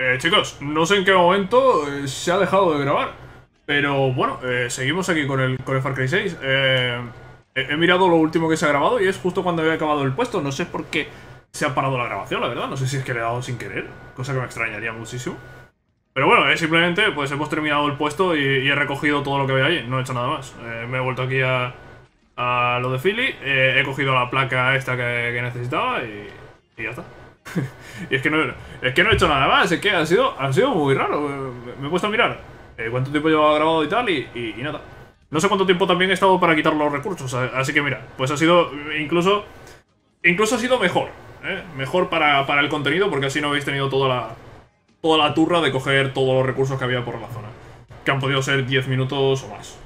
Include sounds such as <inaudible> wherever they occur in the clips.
Eh, chicos, no sé en qué momento eh, se ha dejado de grabar. Pero bueno, eh, seguimos aquí con el, Far Cry 6. Eh, he, mirado lo último que se ha grabado y es justo cuando había acabado el puesto. No sé por qué se ha parado la grabación, la verdad. No sé si es que le he dado sin querer, cosa que me extrañaría muchísimo. Pero bueno, simplemente pues hemos terminado el puesto y, he recogido todo lo que había ahí. No he hecho nada más. Me he vuelto aquí a, lo de Philly. he cogido la placa esta que, necesitaba y ya está. <laughs> y es que, no, es que no he hecho nada más. Es que ha sido, ha sido muy raro. Me, he puesto a mirar eh, cuánto tiempo llevaba grabado y tal y, nada. No sé cuánto tiempo también he estado para quitar los recursos. Así que mira, pues ha sido incluso... Incluso ha sido mejor. ¿eh? Mejor para, para el contenido porque así no habéis tenido toda la, toda la turra de coger todos los recursos que había por la zona. Que han podido ser 10 minutos o más.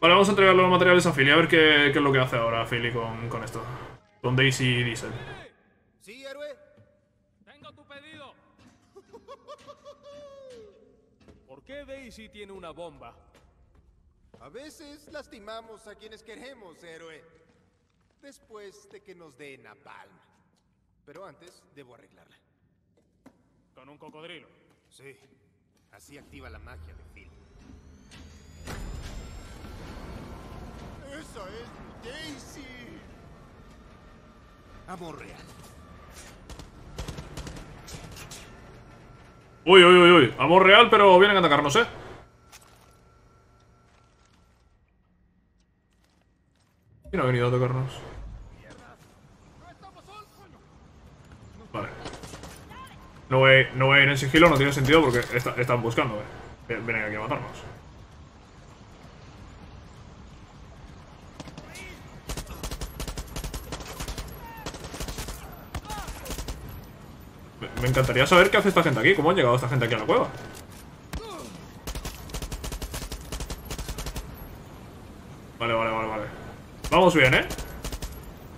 Vale, vamos a entregarle los materiales a Philly, a ver qué, qué es lo que hace ahora Philly con, con esto. Con Daisy y Diesel. ¿Sí, héroe? Tengo tu pedido. <laughs> ¿Por qué Daisy tiene una bomba? A veces lastimamos a quienes queremos, héroe. Después de que nos den a palma. Pero antes debo arreglarla. Con un cocodrilo. Sí, así activa la magia de Phil. ¡Esa es Daisy! Amor real. Uy, uy, uy, uy. Amor real, pero vienen a atacarnos, ¿eh? ¿Quién ha venido a atacarnos? Vale. No voy, no voy a ir en sigilo, no tiene sentido porque está- están buscando, ¿eh? Vienen aquí a matarnos. Encantaría saber qué hace esta gente aquí, cómo han llegado esta gente aquí a la cueva. Vale, vale, vale, vale. Vamos bien, ¿eh?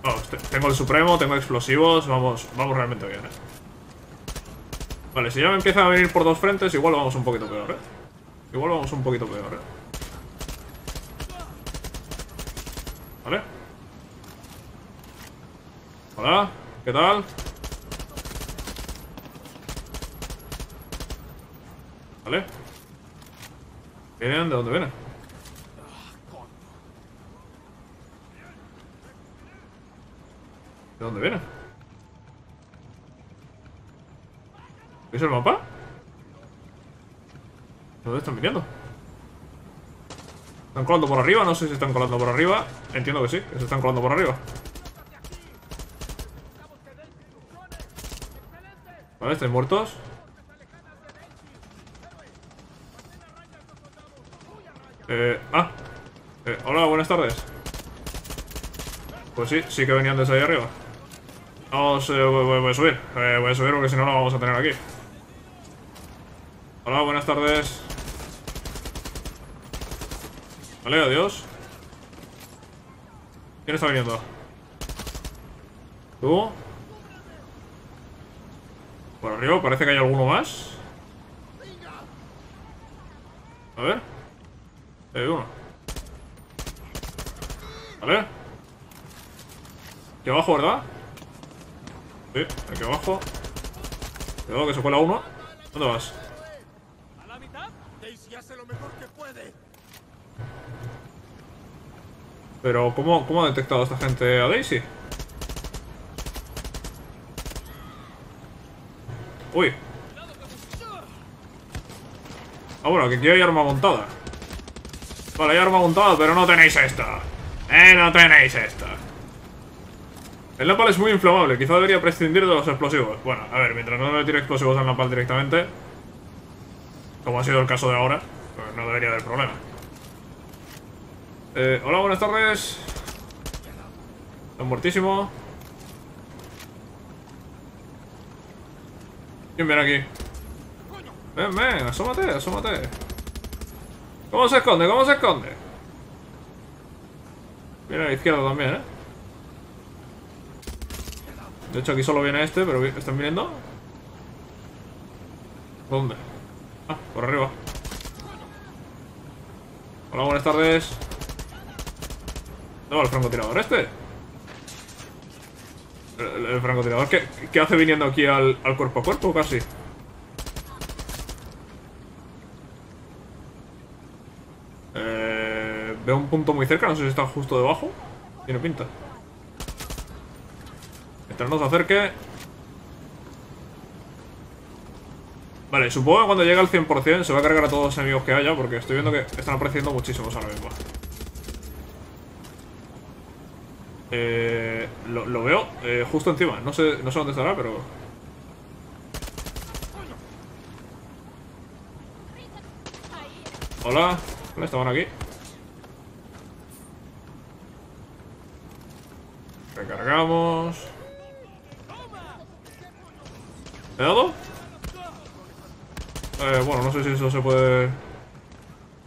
Vamos, te- tengo el supremo, tengo explosivos, vamos, vamos realmente bien, ¿eh? Vale, si ya me empiezan a venir por dos frentes, igual vamos un poquito peor, ¿eh? Igual vamos un poquito peor, ¿eh? Vale. Hola, ¿qué tal? ¿Vale? ¿Vienen? ¿De dónde vienen? ¿De dónde vienen? ¿Es el mapa? ¿De dónde están viniendo? ¿Están colando por arriba? No sé si están colando por arriba. Entiendo que sí, que se están colando por arriba. Vale, estáis muertos. Eh, ah. Eh, hola, buenas tardes. Pues sí, sí que venían desde ahí arriba. Vamos, eh, voy, a subir. Eh, voy a subir porque si no, no vamos a tener aquí. Hola, buenas tardes. Vale, adiós. ¿Quién está viniendo? ¿Tú? Por arriba parece que hay alguno más. A ver. Hay uno. Vale. Aquí abajo, ¿verdad? Sí, aquí abajo. Cuidado que se cuela uno. ¿Dónde vas? ¿A la mitad? Daisy hace lo mejor que puede. Pero, ¿cómo, cómo ha detectado esta gente a Daisy? Uy. Ah, bueno, que aquí hay arma montada. Vale, hay arma montada, pero no tenéis esta. Eh, no tenéis esta. El napal es muy inflamable, quizá debería prescindir de los explosivos. Bueno, a ver, mientras no le tire explosivos al napal directamente, como ha sido el caso de ahora, pues no debería haber problema. Eh, hola, buenas tardes. Está muertísimo. ¿Quién viene aquí? Ven, ven, asómate, asómate. ¿Cómo se esconde? ¿Cómo se esconde? Viene a la izquierda también, ¿eh? De hecho, aquí solo viene este, pero ¿están viniendo? ¿Dónde? Ah, por arriba. Hola, buenas tardes. No, el francotirador este. El, el francotirador, ¿qué, qué hace viniendo aquí al, al cuerpo a cuerpo casi? Un punto muy cerca. No sé si está justo debajo. Tiene pinta. Mientras no acerque. Vale, supongo que cuando llegue al 100% se va a cargar a todos los enemigos que haya, porque estoy viendo que están apareciendo muchísimos ahora mismo. Eh, lo, lo veo eh, justo encima. No sé, no sé dónde estará, pero... Hola. Hola, estaban aquí. Recargamos. ¿Le he dado? Eh, bueno, no sé si eso se puede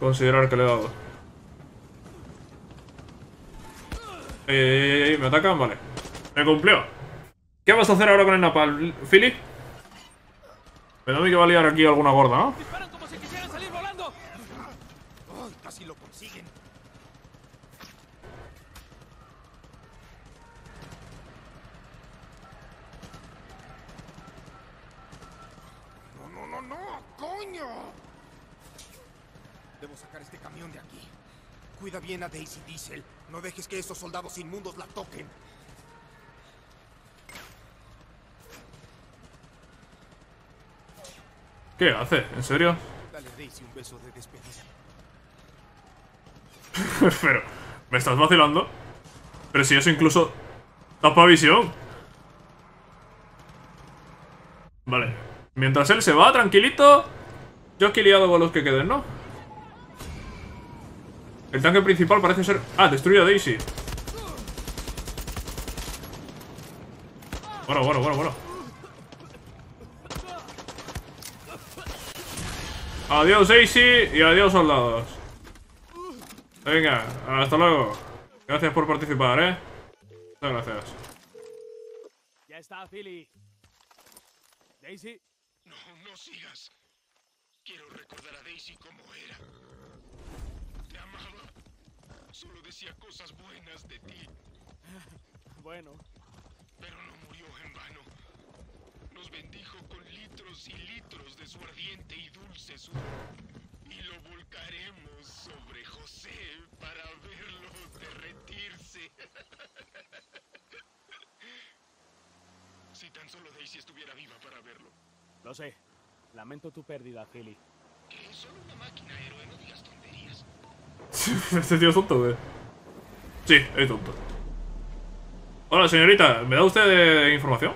considerar que le he dado. Ey, ey, ey, ¿me atacan? Vale. Me cumplió. ¿Qué vas a hacer ahora con el napal, Philly? Me da que va liar aquí alguna gorda, ¿no? ¡Disparan como si quisieran salir volando! ¡Ay, casi lo consiguen! ¡No, no, no, no! ¡Coño! Debo sacar este camión de aquí. Cuida bien a Daisy Diesel. No dejes que esos soldados inmundos la toquen. ¿Qué hace? ¿En serio? Dale Daisy un beso de despedida. <laughs> Pero, ¿me estás vacilando? Pero si eso incluso tapa visión. Vale. Mientras él se va, tranquilito. Yo aquí liado con los que queden, ¿no? El tanque principal parece ser... Ah, destruye a Daisy. Bueno, bueno, bueno, bueno. Adiós Daisy y adiós soldados. Venga, hasta luego. Gracias por participar, ¿eh? Muchas gracias. Ya está, Philly. Daisy, No, no sigas. Quiero recordar a Daisy como era. Solo decía cosas buenas de ti, <laughs> bueno, pero no murió en vano. Nos bendijo con litros y litros de su ardiente y dulce sudor. Y lo volcaremos sobre José para verlo derretirse. <laughs> Si tan solo Daisy estuviera viva para verlo. lo sé. Lamento tu pérdida, Philly. ¿Qué? Solo una máquina, héroe, no digas tonterías. Este tío es tonto, güey. Sí, es tonto. Hola, señorita. ¿Me da usted eh, información?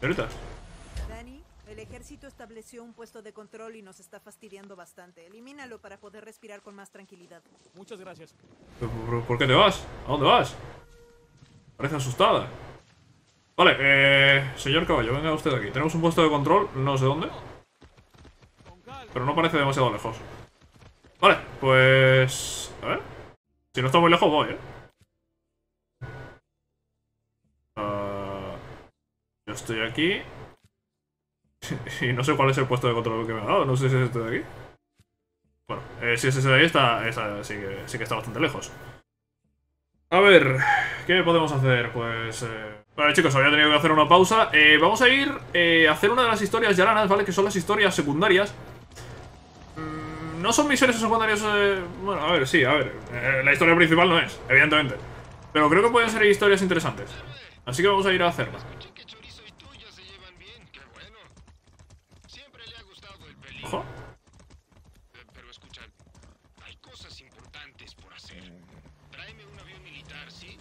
Señorita. Dani, el ejército estableció un puesto de control y nos está fastidiando bastante. Elimínalo para poder respirar con más tranquilidad. Muchas gracias. ¿Por, qué te vas? ¿A dónde vas? Parece asustada. Vale, eh... Señor caballo, venga usted aquí. Tenemos un puesto de control, no sé dónde. Pero no parece demasiado lejos. Vale, pues... A ver. Si no está muy lejos, voy, ¿eh? Ah, yo estoy aquí. <laughs> y no sé cuál es el puesto de control que me ha dado. No sé si es este de aquí. Bueno, eh, si es ese de ahí, está, sí, que, sí que está bastante lejos. A ver, ¿qué podemos hacer? Pues... Eh... Vale, chicos, había tenido que hacer una pausa. Eh, vamos a ir a hacer una de las historias llaranas, ¿vale? Que son las historias secundarias. No son misiones secundarias. eh, Bueno, a ver, sí, a ver. eh, la historia principal no es, evidentemente. Pero creo que pueden ser historias interesantes. Así que vamos a ir a hacerlas. Escuché que Chorizo y tú ya se llevan bien. Qué bueno. Siempre le ha gustado el peligro. Ojo. Eh, Pero escucha, hay cosas importantes por hacer. Tráeme un avión militar, ¿sí?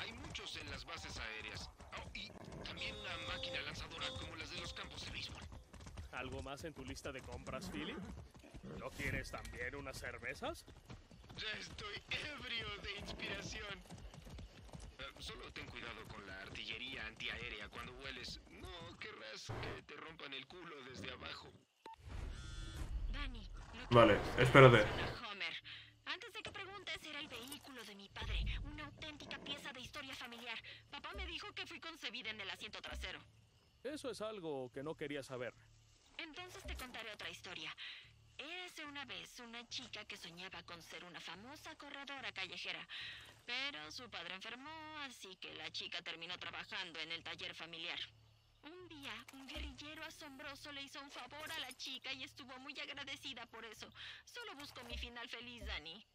Hay muchos en las bases aéreas. Oh, y también una máquina lanzadora como las de los campos de béisbol. ¿Algo más en tu lista de compras, Philly? ¿No quieres también unas cervezas? Ya estoy ebrio de inspiración. Eh, solo ten cuidado con la artillería antiaérea cuando vueles. No querrás que te rompan el culo desde abajo. Dani, lo que Vale, espérate. Homer. Antes de que preguntes, era el vehículo de mi padre. Una auténtica pieza de historia familiar. Papá me dijo que fui concebida en el asiento trasero. Eso es algo que no quería saber. Entonces te contaré otra historia. Una vez una chica que soñaba con ser una famosa corredora callejera. Pero su padre enfermó, así que la chica terminó trabajando en el taller familiar. Un día un guerrillero asombroso le hizo un favor a la chica y estuvo muy agradecida por eso. Solo busco mi final feliz, Dani.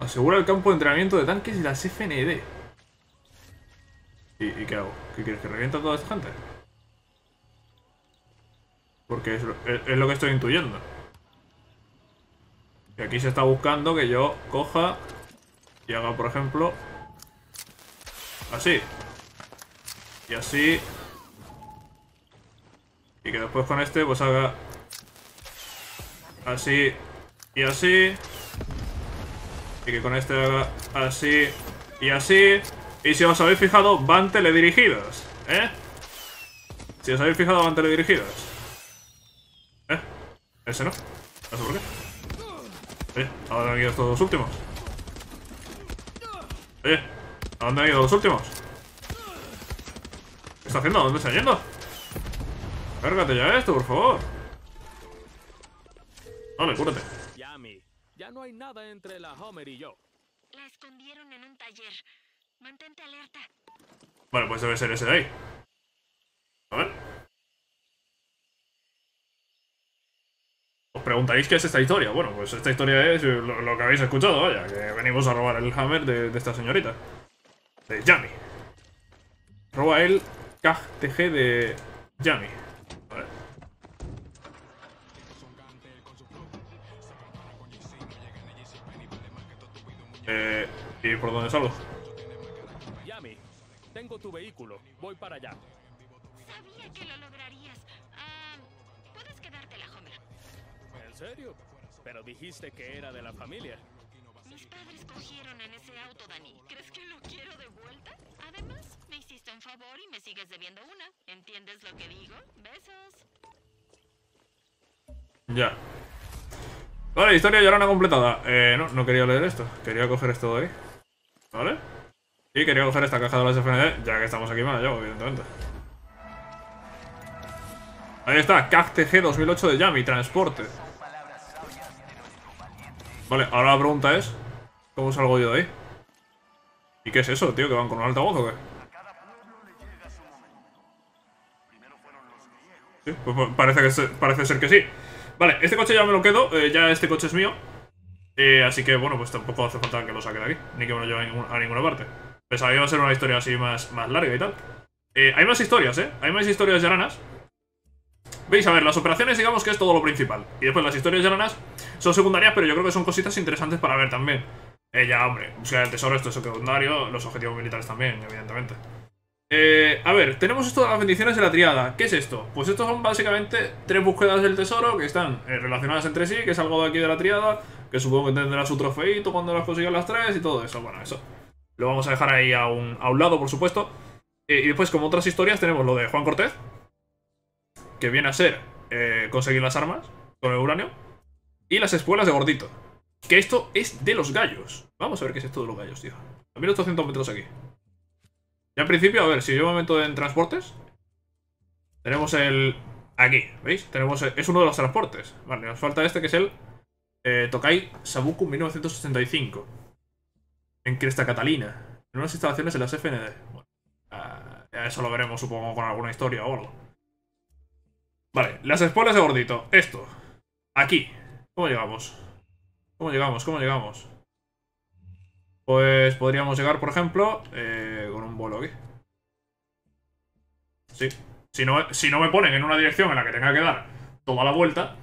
Asegura el campo de entrenamiento de tanques y las FND. ¿Y, y qué hago? ¿Qué quieres? ¿Que revienta a toda esta gente? Porque es, lo- que estoy intuyendo. Y aquí se está buscando que yo coja y haga, por ejemplo, así. Y así. Y que después con este pues haga así y así. Y que con este haga así y así. Y si os habéis fijado, van teledirigidas. ¿Eh? Si os habéis fijado, van teledirigidas. Ese no. No sé por qué. Oye, ¿a dónde han ido estos dos últimos? Oye, ¿a dónde han ido los últimos? ¿Qué está haciendo? ¿A dónde está yendo? Cárgate ya esto, por favor. Vale, cúrate. Yami, ya no hay nada entre la Homer y yo. La escondieron en un taller. Mantente alerta. Vale, pues debe ser ese de ahí. A ver. Os preguntaréis qué es esta historia. Bueno, pues esta historia es lo, lo que habéis escuchado, vaya, que venimos a robar el hammer de, de esta señorita. De Yami. Roba el KTG de Yami. Vale. Eh, ¿Y por dónde salgo? Yami, tengo tu vehículo. Voy para allá. Sabía que lo lograrías. Serio? Pero dijiste que era de la familia. Mis padres cogieron en ese auto, Dani. ¿Crees que lo quiero de vuelta? Además, me hiciste un favor y me sigues debiendo una. ¿Entiendes lo que digo? Besos. Ya. Vale, historia llorona completada. Eh, no, no quería leer esto. Quería coger esto de ahí. ¿Vale? Y quería coger esta caja de las FND, ya que estamos aquí la llevo, evidentemente. Ahí está, CAC-TG 2008 de Yami, transporte. Vale, ahora la pregunta es, ¿cómo salgo yo de ahí? ¿Y qué es eso, tío? ¿Que van con un altavoz o qué? Sí, pues pa- parece, que se- parece ser que sí. Vale, este coche ya me lo quedo, eh, ya este coche es mío. Eh, así que bueno, pues tampoco hace falta que lo saque de aquí, ni que me lo lleve a ninguna parte. Pensaba que iba a ser una historia así más, más larga y tal. Eh, hay más historias, ¿eh? Hay más historias llananas. Veis, a ver, las operaciones digamos que es todo lo principal. Y después las historias llananas son secundarias, pero yo creo que son cositas interesantes para ver también. Eh, ya, hombre, buscar el tesoro, esto es secundario, los objetivos militares también, evidentemente. Eh, a ver, tenemos esto de las bendiciones de la triada. ¿Qué es esto? Pues estos son básicamente tres búsquedas del tesoro que están eh, relacionadas entre sí, que es algo de aquí de la triada, que supongo que tendrá su trofeito cuando las consigan las tres y todo eso. Bueno, eso. Lo vamos a dejar ahí a un, a un lado, por supuesto. Eh, y después, como otras historias, tenemos lo de Juan Cortés, que viene a ser eh, conseguir las armas con el uranio, y las espuelas de Gordito. Que esto es de los gallos. Vamos a ver qué es esto de los gallos, tío. A 1800 metros aquí. Ya en principio, a ver, si yo me meto en transportes. Tenemos el. Aquí, ¿veis? Tenemos. es uno de los transportes. Vale, nos falta este que es el. eh, Tokai Sabuku 1965. En Cresta Catalina. En unas instalaciones de las FND. Bueno, eso lo veremos, supongo, con alguna historia o algo. Vale, las espuelas de gordito. Esto. Aquí. ¿Cómo llegamos? ¿Cómo llegamos? ¿Cómo llegamos? Pues podríamos llegar, por ejemplo, eh, con un vuelo aquí. Sí. Si no, si no me ponen en una dirección en la que tenga que dar toda la vuelta,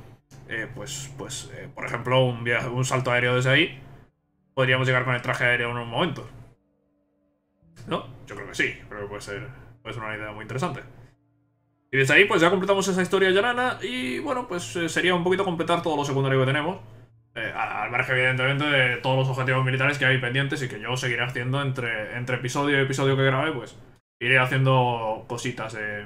eh, pues, pues eh, por ejemplo, un, viaje, un salto aéreo desde ahí, podríamos llegar con el traje aéreo en un momento. ¿No? Yo creo que sí. Creo que puede ser, puede ser una idea muy interesante. Y desde ahí, pues ya completamos esa historia llanana y, bueno, pues eh, sería un poquito completar todo lo secundario que tenemos. Eh, al margen, evidentemente, de todos los objetivos militares que hay pendientes y que yo seguiré haciendo entre, entre episodio y episodio que grabe, pues iré haciendo cositas de,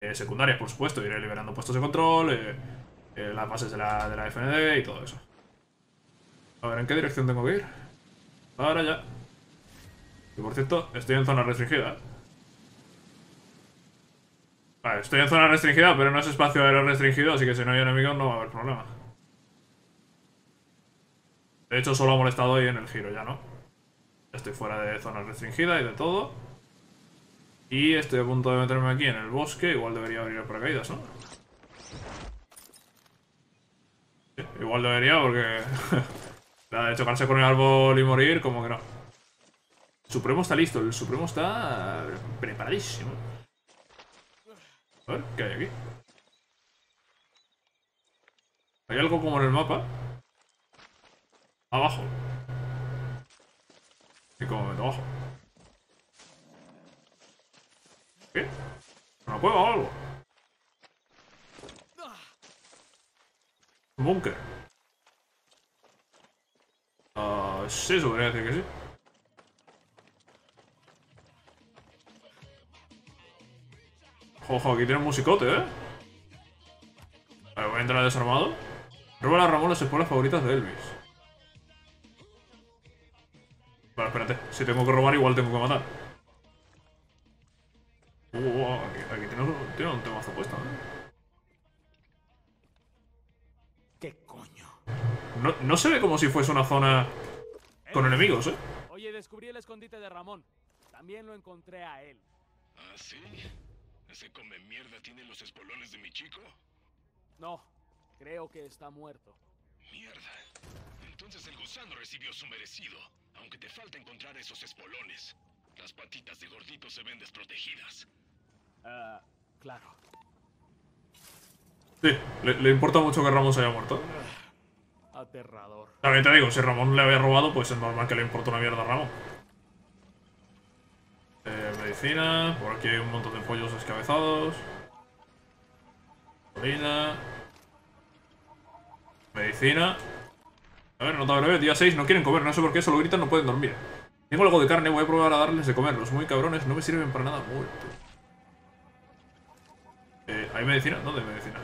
de secundarias, por supuesto. Iré liberando puestos de control, eh, las bases de la, de la FND y todo eso. A ver, ¿en qué dirección tengo que ir? Ahora ya. Y por cierto, estoy en zona restringida. Vale, estoy en zona restringida, pero no es espacio aéreo restringido, así que si no hay enemigos no va a haber problema. De hecho, solo ha molestado hoy en el giro, ya no. Ya estoy fuera de zona restringida y de todo. Y estoy a punto de meterme aquí en el bosque. Igual debería abrir el paracaídas, ¿no? Sí, igual debería porque... <laughs> la de chocarse con el árbol y morir, como que no. El Supremo está listo. El Supremo está preparadísimo. A ver, ¿qué hay aquí? Hay algo como en el mapa. Abajo. ¿Y cómo me abajo? ¿Qué? ¿Una cueva o algo? Un búnker. Ah, sí, eso podría decir que sí. Ojo, aquí tiene un musicote, ¿eh? A ver, voy a entrar desarmado. Roba a Ramón las espuelas favoritas de Elvis. Vale, espérate. Si tengo que robar, igual tengo que matar. Uh, aquí, aquí tiene, tiene un temazo puesto, ¿eh? ¿Qué coño? No, no se ve como si fuese una zona con enemigos, ¿eh? Oye, descubrí el escondite de Ramón. También lo encontré a él. ¿Ah, sí? ¿Ese come mierda tiene los espolones de mi chico? No, creo que está muerto. Mierda. Entonces el gusano recibió su merecido. Aunque te falta encontrar esos espolones. Las patitas de gordito se ven desprotegidas. Ah, claro. Sí, le, le importa mucho que Ramón se haya muerto. Aterrador. También te digo, si Ramón le había robado, pues es normal que le importe una mierda a Ramón. Medicina, por aquí hay un montón de pollos descabezados. Orina. Medicina. A ver, nota breve, día 6, no quieren comer, no sé por qué, solo gritan, no pueden dormir. Tengo algo de carne, voy a probar a darles de comer. Los muy cabrones no me sirven para nada muerto. Eh, ¿hay medicina? ¿Dónde hay medicina?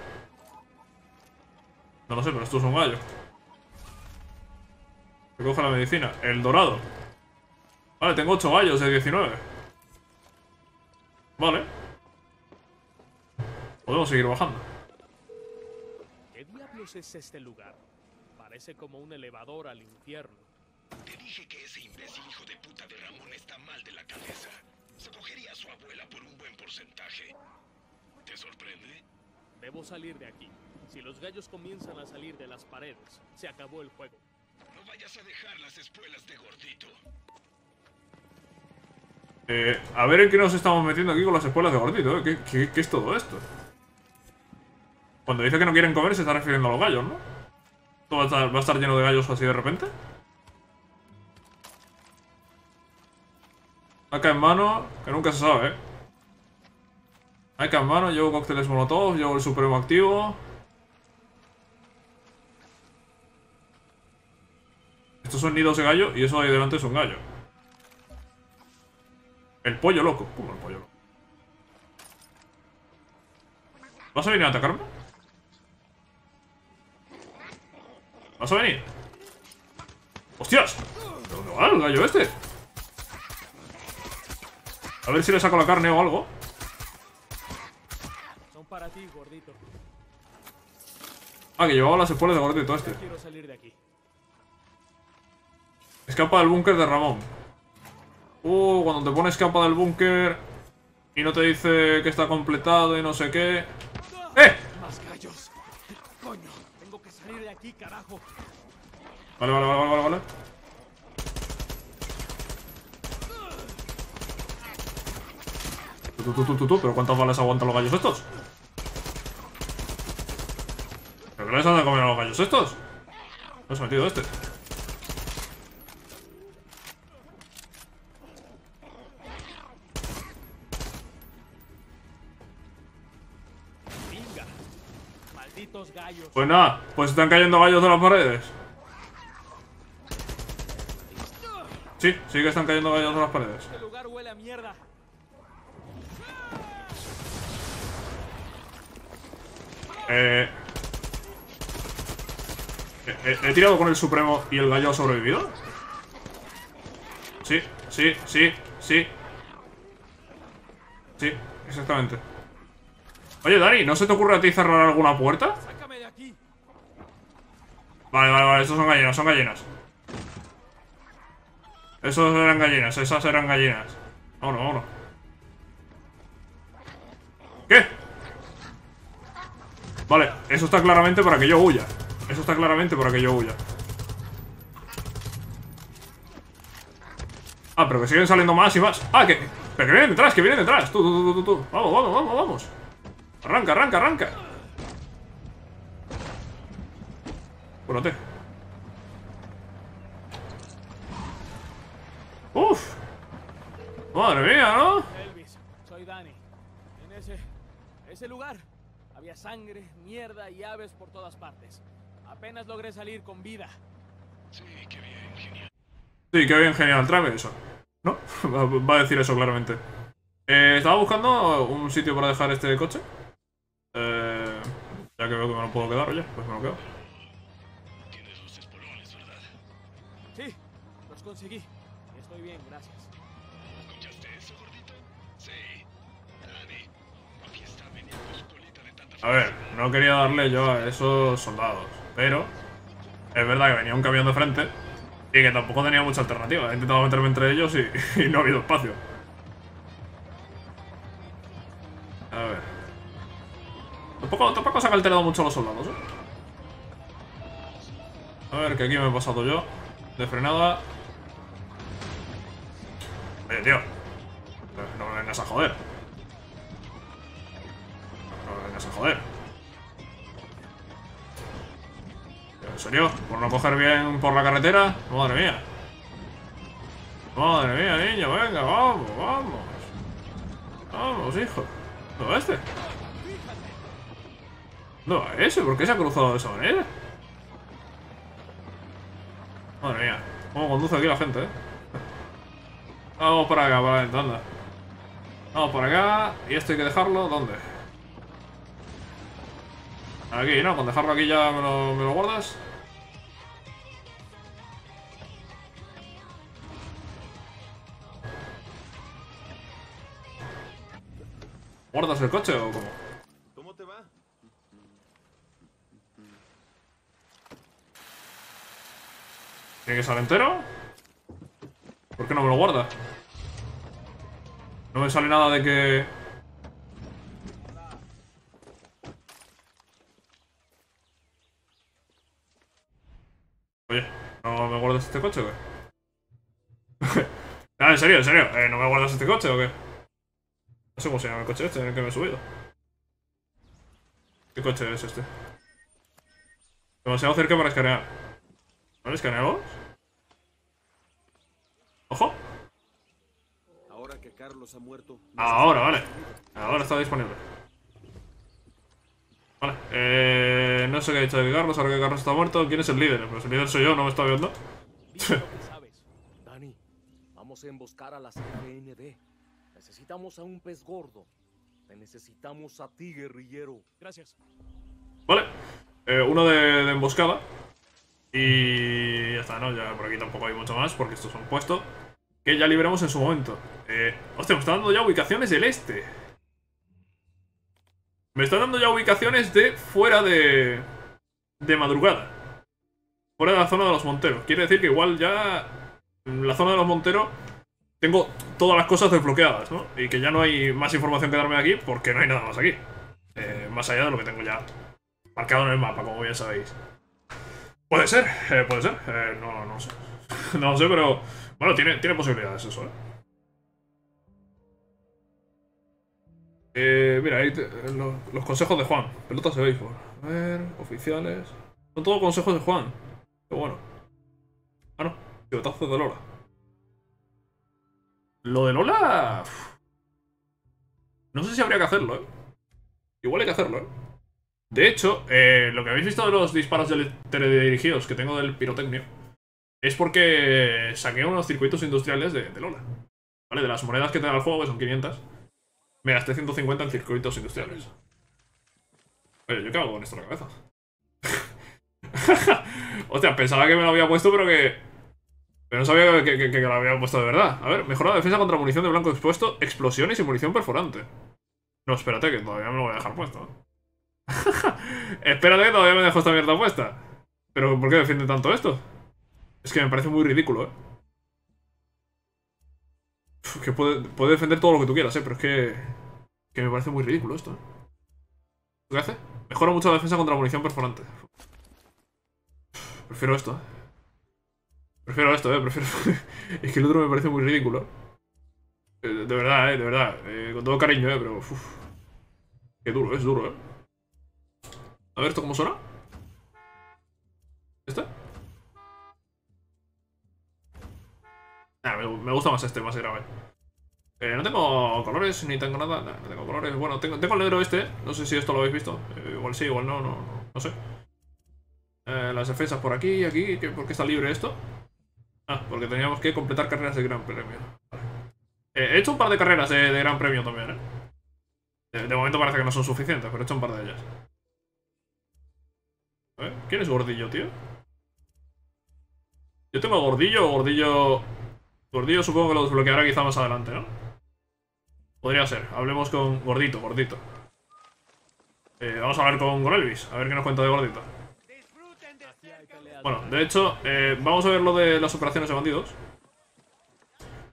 No lo sé, pero esto es un gallo. Coja la medicina. El dorado. Vale, tengo 8 gallos de 19. Vale. Podemos seguir bajando. ¿Qué diablos es este lugar? Parece como un elevador al infierno. Te dije que ese imbécil hijo de puta de Ramón está mal de la cabeza. Se cogería a su abuela por un buen porcentaje. ¿Te sorprende? Debo salir de aquí. Si los gallos comienzan a salir de las paredes, se acabó el juego. No vayas a dejar las espuelas de gordito. Eh, a ver en qué nos estamos metiendo aquí con las espuelas de gordito, ¿eh? ¿Qué, es todo esto? Cuando dice que no quieren comer se está refiriendo a los gallos, ¿no? ¿Todo va a estar, va a estar lleno de gallos así de repente? Acá en mano, que nunca se sabe, ¿eh? Acá en mano, llevo cócteles molotov, llevo el supremo activo. Estos son nidos de gallo y eso ahí delante es un gallo. El pollo loco. ¿Cómo el pollo loco? ¿Vas a venir a atacarme? ¿Vas a venir? ¡Hostias! ¿De dónde va el gallo este? A ver si le saco la carne o algo. Son para ti, gordito. Ah, que llevaba las espuelas de gordito este. Quiero salir de aquí. Escapa del búnker de Ramón. Uh, cuando te pone escapa del búnker y no te dice que está completado y no sé qué. ¡Eh! ¡Más gallos! ¡Coño! Tengo que salir de aquí, carajo. Vale, vale, vale, vale, vale. Tú, tú, tú, tú, tú, pero ¿cuántas balas aguantan los gallos estos? ¿Pero qué les han de comer a los gallos estos? ¿No has metido este? Malditos gallos. Pues nada, pues están cayendo gallos de las paredes. Sí, sí que están cayendo gallos de las paredes. Este lugar huele a mierda. Eh... eh, eh, ¿He tirado con el Supremo y el gallo ha sobrevivido? Sí, sí, sí, sí. Sí, exactamente. Oye, Dani, ¿no se te ocurre a ti cerrar alguna puerta? Sácame de aquí. Vale, vale, vale, estos son gallinas, son gallinas. Esos eran gallinas, esas eran gallinas. Vámonos, vámonos. ¿Qué? Vale, eso está claramente para que yo huya. Eso está claramente para que yo huya. Ah, pero que siguen saliendo más y más. Ah, que... Pero que vienen detrás, que vienen detrás. Tú, tú, tú, tú. Vamos, vamos, vamos, vamos. Arranca, arranca, arranca. Cúrate. Uf. Madre mía, ¿no? Elvis, soy Danny. En ese. ese lugar había sangre, mierda y aves por todas partes. Apenas logré salir con vida. Sí, qué bien, genial. Sí, qué bien, genial. Tráeme eso. ¿No? <laughs> Va va a decir eso claramente. Eh, estaba buscando un sitio para dejar este coche. Eh, ya que veo que me lo puedo quedar, oye, pues me lo quedo. Tienes los espolones, ¿verdad? Sí, los conseguí. Bien, gracias. ¿Escuchaste eso, gordito? Sí. Dani, aquí está de tanta A ver, no quería darle yo a esos soldados, pero es verdad que venía un camión de frente y que tampoco tenía mucha alternativa. He intentado meterme entre ellos y, <laughs> y no ha habido espacio. A ver. Tampoco, tampoco se han alterado mucho los soldados, ¿eh? A ver, que aquí me he pasado yo. De frenada. Oye, tío. No me vengas a joder. No me vengas a joder. ¿En serio? ¿Por no coger bien por la carretera? Madre mía. Madre mía, niño, venga, vamos, vamos. Vamos, hijo. ¿No va este? No va ese, ¿por qué se ha cruzado de esa manera? Madre mía, cómo conduce aquí la gente, eh. Vamos para acá, para adentro, anda. Vamos por acá. ¿Y esto hay que dejarlo? ¿Dónde? Aquí, ¿no? Con dejarlo aquí ya me lo, me lo guardas. ¿Guardas el coche o cómo? ¿Cómo te va? ¿Tiene que salir entero? ¿Por qué no me lo guarda? No me sale nada de que... Oye, ¿no me guardas este coche o qué? <laughs> ah, en serio, en serio, eh, ¿no me guardas este coche o qué? No sé cómo se llama el coche este en el que me he subido. ¿Qué coche es este? Demasiado cerca para escanear. ¿No le escaneamos? ¡Ojo! Ahora que Carlos ha muerto. Ahora, vale. Ahora está disponible. Vale. Eh, no sé qué ha dicho de Carlos. Ahora que Carlos está muerto, ¿quién es el líder? Pues el líder soy yo, ¿no me está viendo? <laughs> Dani, vamos a emboscar a las FND. Necesitamos a un pez gordo. Te necesitamos a ti, guerrillero. Gracias. Vale. Eh, uno de, de emboscada. Y ya está, ¿no? Ya por aquí tampoco hay mucho más porque estos son puestos. Que ya liberamos en su momento. Eh, hostia, me está dando ya ubicaciones del este. Me está dando ya ubicaciones de fuera de... De madrugada. Fuera de la zona de los monteros. Quiere decir que igual ya... En la zona de los monteros... Tengo todas las cosas desbloqueadas, ¿no? Y que ya no hay más información que darme aquí porque no hay nada más aquí. Eh, más allá de lo que tengo ya marcado en el mapa, como bien sabéis. Puede ser, eh, puede ser. Eh, no, no sé. <laughs> no lo sé, pero... Bueno, tiene, tiene posibilidades eso, ¿eh? Eh, mira, ahí los, consejos de Juan. Pelotas de béisbol. A ver, oficiales. Son todos consejos de Juan. Qué bueno. Ah, no. Pilotazo de Lola. Lo de Lola... No sé si habría que hacerlo, ¿eh? Igual hay que hacerlo, ¿eh? De hecho, eh, lo que habéis visto de los disparos tele- teledirigidos que tengo del pirotecnio es porque saqué unos circuitos industriales de, Lola. ¿Vale? De las monedas que te da el juego, que son 500, me gasté 150 en circuitos industriales. Oye, ¿yo qué hago con esto en la cabeza? <laughs> Hostia, pensaba que me lo había puesto, pero que... Pero no sabía que, que- que lo había puesto de verdad. A ver, mejora la defensa contra munición de blanco expuesto, explosiones y munición perforante. No, espérate, que todavía me lo voy a dejar puesto. <laughs> espérate, que todavía me dejo esta mierda puesta. Pero, ¿por qué defiende tanto esto? Es que me parece muy ridículo, ¿eh? Que puede, defender todo lo que tú quieras, ¿eh? Pero es que... Que me parece muy ridículo esto, ¿eh? ¿Qué hace? Mejora mucho la defensa contra munición perforante. Prefiero esto, ¿eh? Prefiero esto, ¿eh? Prefiero... <laughs> es que el otro me parece muy ridículo. Eh, De verdad, ¿eh? De verdad. Eh, con todo cariño, ¿eh? Pero... Qué duro, es duro, ¿eh? A ver, ¿esto cómo suena? ¿Este? Ah, me, gusta más este, más grave. Eh, no tengo colores ni tengo nada. nah, no tengo colores. Bueno, tengo, tengo el negro este. No sé si esto lo habéis visto. Eh, igual sí, igual no, no, no, no sé. Eh, las defensas por aquí y aquí. ¿qué- ¿Por qué está libre esto? Ah, porque teníamos que completar carreras de Gran Premio. He hecho un par de carreras de, Gran Premio también, ¿eh? De, momento parece que no son suficientes, pero he hecho un par de ellas. ¿quién es Gordillo, tío? Yo tengo Gordillo Gordillo... Gordillo supongo que lo desbloqueará quizá más adelante, ¿no? Podría ser. Hablemos con Gordito, Gordito. Eh, vamos a hablar con, con Elvis, a ver qué nos cuenta de Gordito. Bueno, de hecho, eh, vamos a ver lo de las operaciones de bandidos.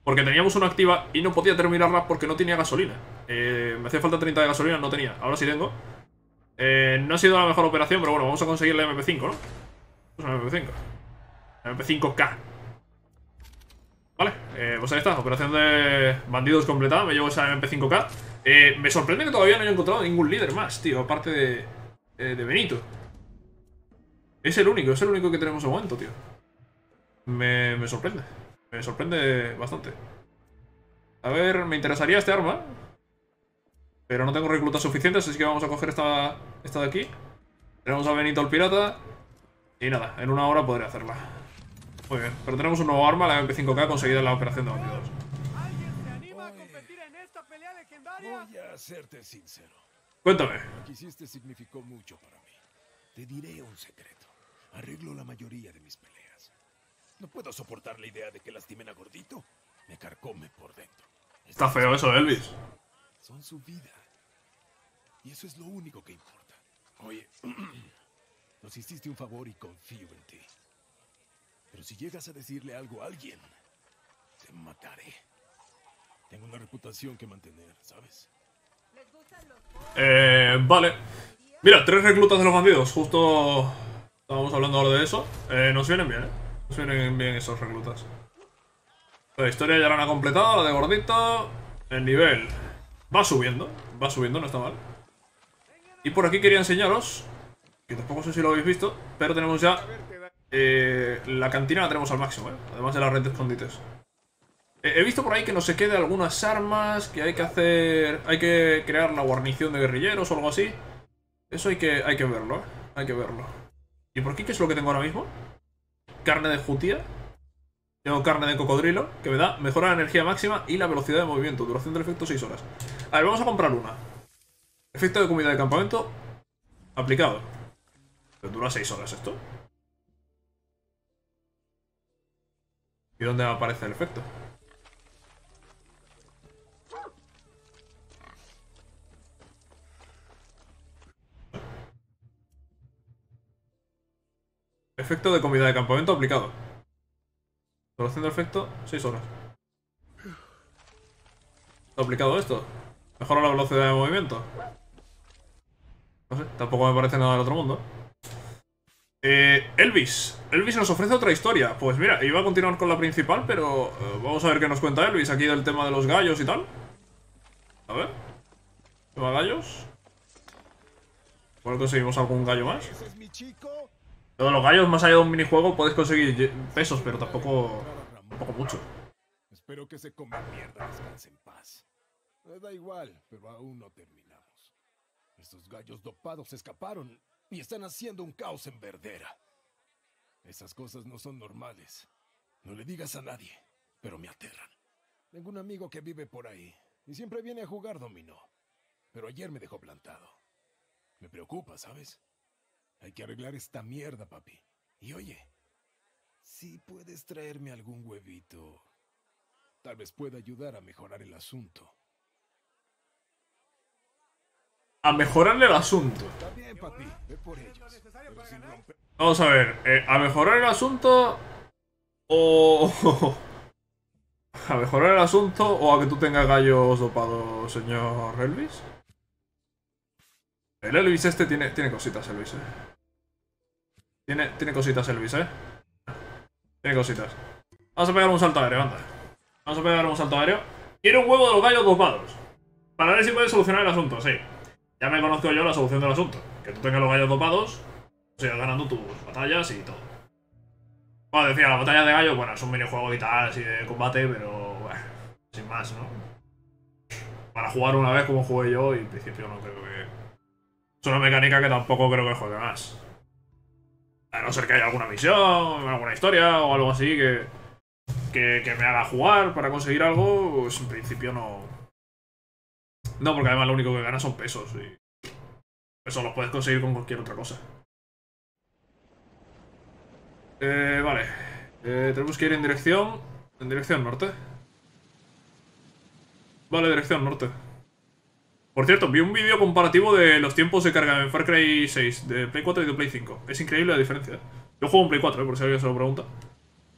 Porque teníamos una activa y no podía terminarla porque no tenía gasolina. Eh, me hacía falta 30 de gasolina, no tenía. Ahora sí tengo. No ha sido la mejor operación, pero bueno, vamos a conseguir la MP5, ¿no? Es una MP5. La MP5K. Vale, eh, pues ahí está, operación de bandidos completada, me llevo esa MP5K. Eh, me sorprende que todavía no haya encontrado ningún líder más, tío, aparte de, eh, de Benito. Es el único, es el único que tenemos de momento, tío. Me, me sorprende. Me sorprende bastante. A ver, me interesaría este arma. Pero no tengo reclutas suficientes, así que vamos a coger esta, esta de aquí. Tenemos a Benito el pirata. Y nada, en una hora podré hacerla. Muy bien, pero tenemos un nuevo arma, la MP5K, conseguida en la operación de bandidos. Voy a serte sincero. Cuéntame. Lo que hiciste significó mucho para mí. Te diré un secreto. Arreglo la mayoría de mis peleas. No puedo soportar la idea de que lastimen a Gordito. Me carcome por dentro. Está feo eso, Elvis. Son su vida. Y eso es lo único que importa. Oye, <clears throat> nos hiciste un favor y confío en ti. Pero si llegas a decirle algo a alguien, te mataré. Tengo una reputación que mantener, ¿sabes? Eh, vale. Mira, tres reclutas de los bandidos. Justo estábamos hablando ahora de eso. Eh, nos vienen bien, ¿eh? Nos vienen bien esos reclutas. La historia ya la han completado, la de gordito. El nivel va subiendo. Va subiendo, no está mal. Y por aquí quería enseñaros, que tampoco sé si lo habéis visto, pero tenemos ya... eh, la cantina la tenemos al máximo, ¿eh? Además de la red de escondites. Eh, He visto por ahí que no se quede algunas armas, que hay que hacer... Hay que crear la guarnición de guerrilleros o algo así. Eso hay que, hay que verlo, ¿eh? Hay que verlo. ¿Y por aquí qué es lo que tengo ahora mismo? Carne de jutía. Tengo carne de cocodrilo, que me da mejora la energía máxima y la velocidad de movimiento. Duración del efecto 6 horas. A ver, vamos a comprar una. Efecto de comida de campamento aplicado. Dura 6 horas esto. ¿Y dónde aparece el efecto? Efecto de comida de campamento aplicado. Duración del efecto, 6 horas. ¿Está aplicado esto? Mejora la velocidad de movimiento. No sé, tampoco me parece nada del otro mundo. Eh, Elvis. Elvis nos ofrece otra historia. Pues mira, iba a continuar con la principal, pero eh, vamos a ver qué nos cuenta Elvis aquí del tema de los gallos y tal. A ver. ¿Tema gallos? Igual conseguimos algún gallo más. Lo de los gallos, más allá de un minijuego, puedes conseguir pesos, pero tampoco, tampoco mucho. Espero que se coma mierda descanse en paz. Me da igual, pero aún no terminamos. Estos gallos dopados escaparon y están haciendo un caos en Verdera. Esas cosas no son normales. No le digas a nadie, pero me aterran. Tengo un amigo que vive por ahí y siempre viene a jugar dominó. Pero ayer me dejó plantado. Me preocupa, ¿sabes? Hay que arreglar esta mierda, papi. Y oye, si puedes traerme algún huevito, tal vez pueda ayudar a mejorar el asunto. A mejorarle el asunto. Vamos a ver, eh, a mejorar el asunto o... <laughs> a mejorar el asunto o a que tú tengas gallos dopados, señor Elvis. El Elvis este tiene, tiene cositas, Elvis, eh. Tiene, tiene cositas, Elvis, eh. Tiene cositas. Vamos a pegar un salto aéreo, anda. Vamos a pegar un salto aéreo. Quiero un huevo de los gallos dopados. Para ver si puedes solucionar el asunto, sí. Ya me conozco yo la solución del asunto. Que tú tengas los gallos dopados, sigas ganando tus batallas y todo. Bueno, decía, la batalla de gallos, bueno, es un minijuego y tal, así de combate, pero sin más, ¿no? Para jugar una vez como jugué yo, y en principio no creo que... Es una mecánica que tampoco creo que juegue más. A no ser que haya alguna misión, alguna historia o algo así que, que, que me haga jugar para conseguir algo, pues en principio no... No, porque además lo único que ganas son pesos y... Eso los puedes conseguir con cualquier otra cosa. Eh, vale. Eh, tenemos que ir en dirección... En dirección norte. Vale, dirección norte. Por cierto, vi un vídeo comparativo de los tiempos de carga en Far Cry 6, de Play 4 y de Play 5. Es increíble la diferencia. Yo juego en Play 4, eh, por si alguien se lo pregunta.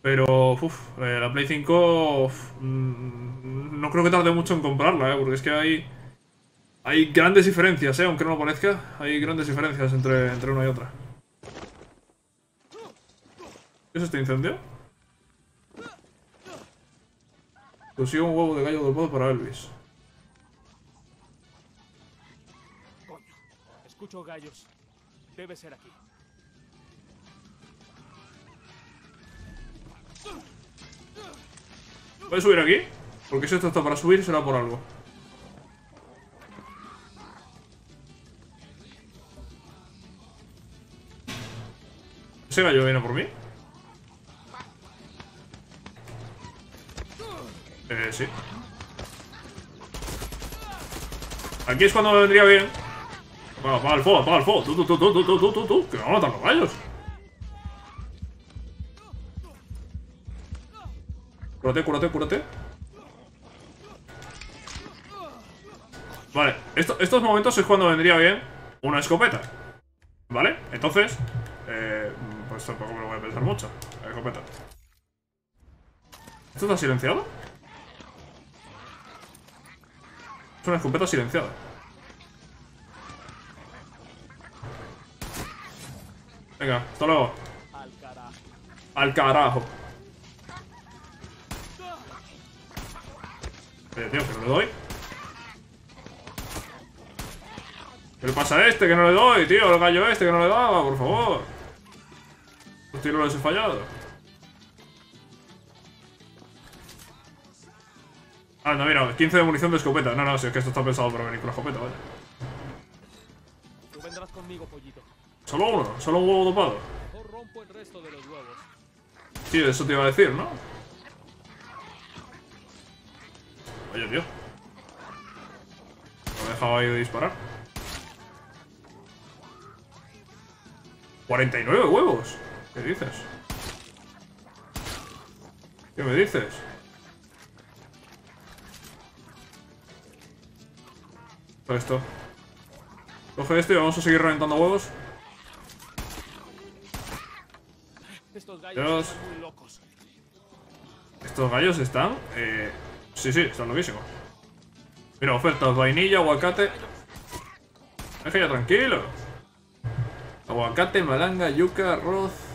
Pero, uff, eh, la Play 5... uf, mm, no creo que tarde mucho en comprarla, ¿eh? Porque es que hay... Hay grandes diferencias, ¿eh? Aunque no lo parezca. Hay grandes diferencias entre, entre una y otra. ¿Qué es este incendio? Consigo un huevo de gallo dopado para Elvis. Coño, escucho gallos. Debe ser aquí. ¿Puedes subir aquí? Porque si esto está para subir, será por algo. ¿Se cayó bien por mí? Eh, sí. Aquí es cuando me vendría bien. Apaga, apaga el fuego, apaga el fuego. Tú, que me van a matar los caballos. Cúrate, cúrate, cúrate. Vale, Esto, estos momentos es cuando vendría bien una escopeta. ¿Vale? Entonces, eh, pues tampoco me lo voy a pensar mucho. Escopeta. ¿Esto está silenciado? Es una escopeta silenciada. Venga, hasta luego. Al carajo. Al carajo. Oye, tío, que no le doy. ¿Qué le pasa a este que no le doy, tío? El gallo este que no le daba, por favor. Los tiros los he fallado. Ah, no, mira, 15 de munición de escopeta. No, no, si es que esto está pensado para venir con la escopeta, vaya. Tú vendrás conmigo, pollito. Solo uno, solo un huevo dopado. Rompo el resto de los huevos. Sí, eso te iba a decir, ¿no? Oye, tío. Lo he dejado ahí de disparar. 49 huevos. ¿Qué dices? ¿Qué me dices? Todo esto. Coge esto y vamos a seguir reventando huevos. Estos gallos Dios. están muy locos. Estos gallos están... Eh... Sí, sí, están loquísimos. Mira, ofertas, vainilla, aguacate... Deja ya tranquilo. Aguacate, malanga, yuca, arroz...